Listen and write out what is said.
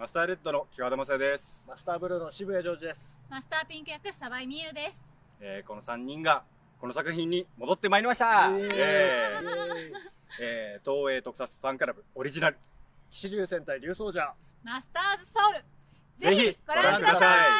マスターレッドの木川田正也です、マスターブルーの渋谷ジョージです。マスターピンク役、沢井美優です。えーこの3人がこの作品に戻ってまいりましたえーえー東映特撮ファンクラブオリジナル騎士流戦隊竜奏者。マスターズソウルぜひご覧ください